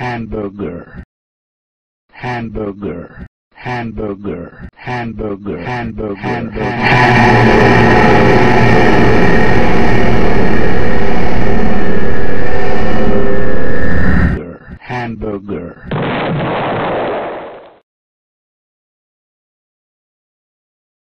hamburger. Hamburger. Hamburger. Hamburger. Hamburger. Hamburger, hamburger. hamburger.